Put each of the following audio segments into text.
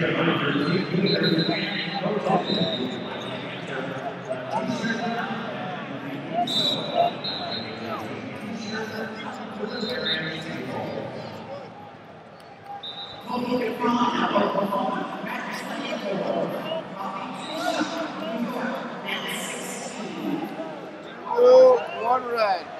Hello, one red.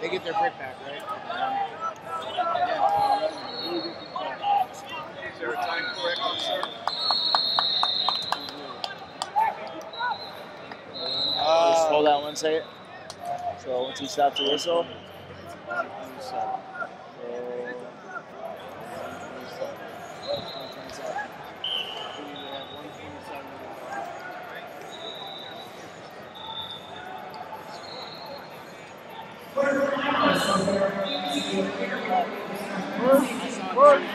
They get their brick back, right? Is there a time correction, sir? Just That one second. So once he stops the whistle. First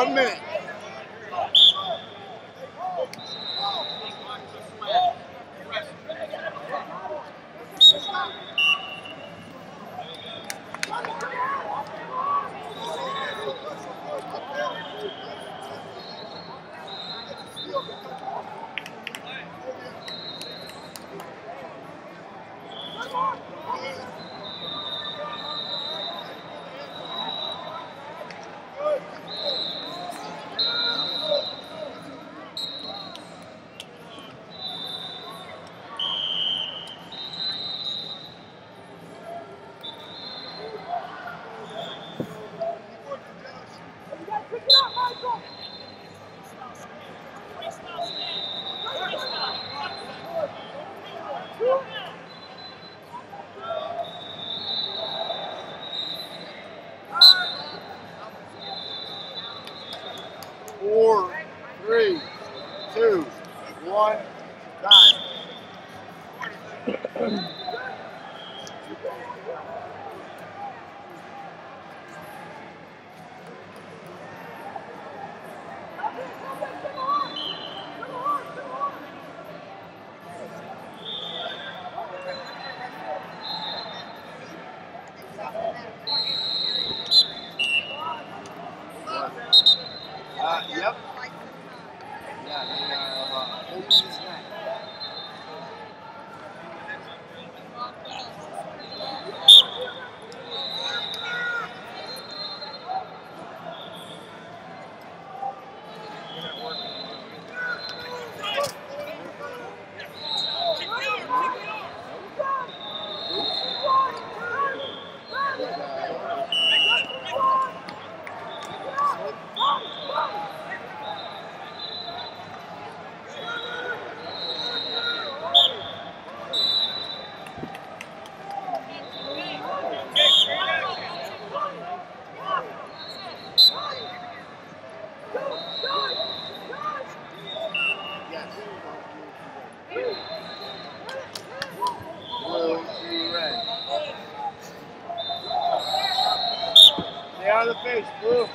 One minute. One. Time. Uh, yep. Yeah, they are uh, holding his neck. Yes. Blue to red. Stay out of the face, blue.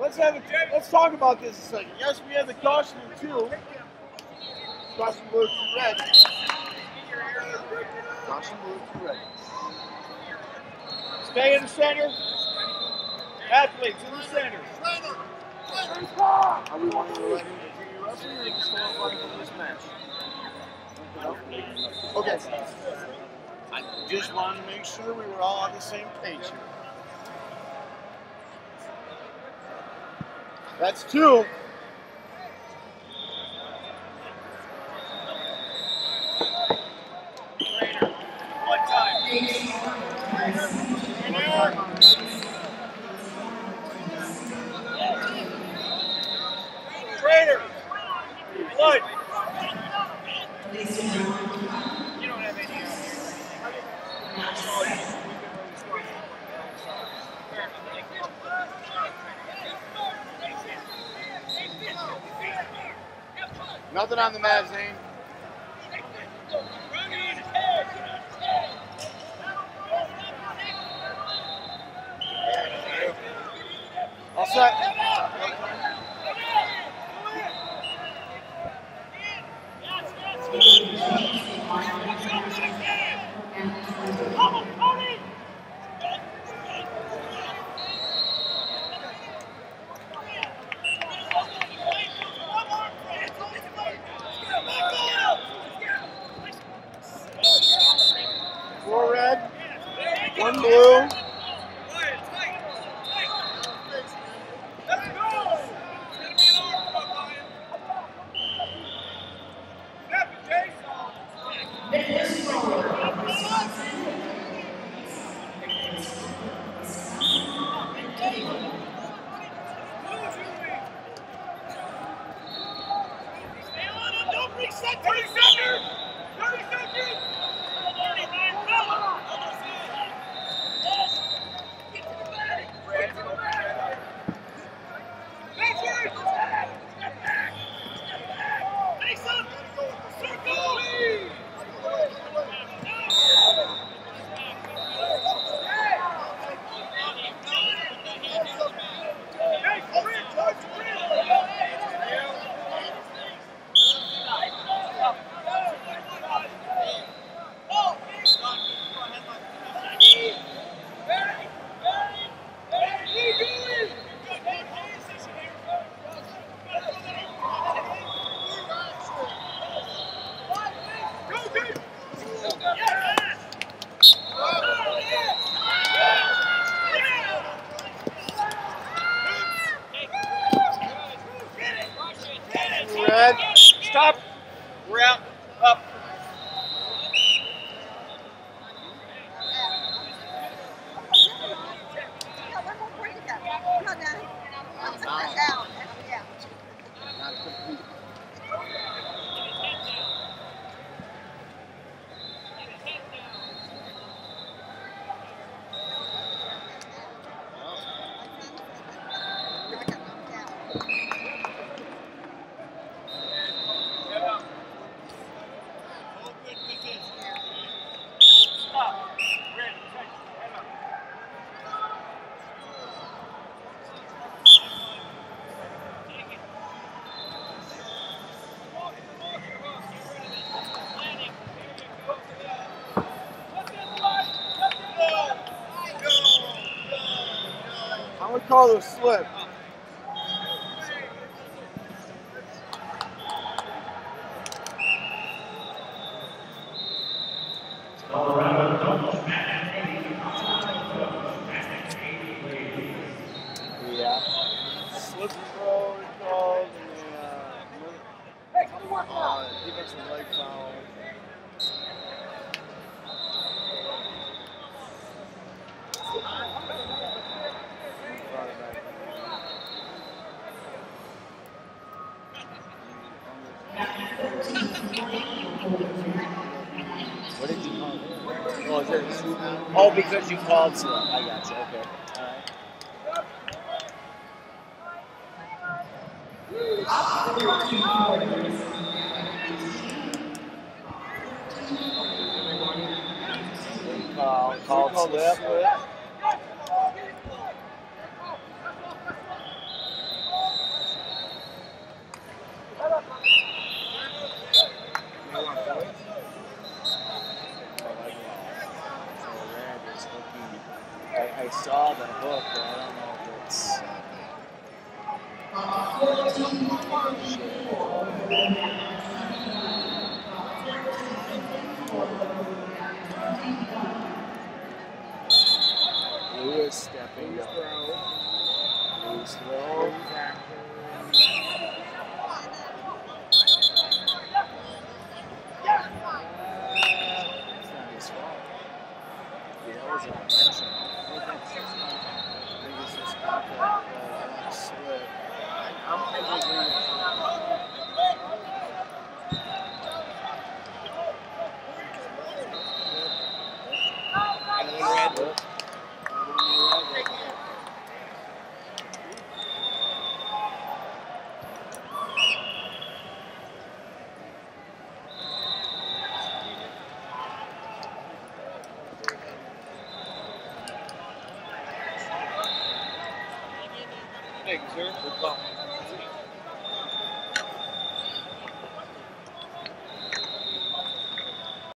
Let's have a, let's talk about this a second. Yes, we have the caution in two. Caution blue to red. Caution blue to red. Stay in the center. Athletes in the center. Are we wanting to let him continue wrestling or just going fighting for this match? Okay. I just wanted to make sure we were all on the same page here. That's two. Nothing on the name. Not complete. Call a slip. Yeah. Slip throw called and uh, uh, defensive leg foul. Brought it back. What did you call it? Oh, is it? Oh, because you called slip. I got you. Okay. All right. Call, call, that, but I, I saw the hook, but I don't know if it's. Uh, Lewis stepping up. Lewis throw. It's not his fault. Yeah, that was intentional. I think it's just contact, uh, slip. I'm thinking and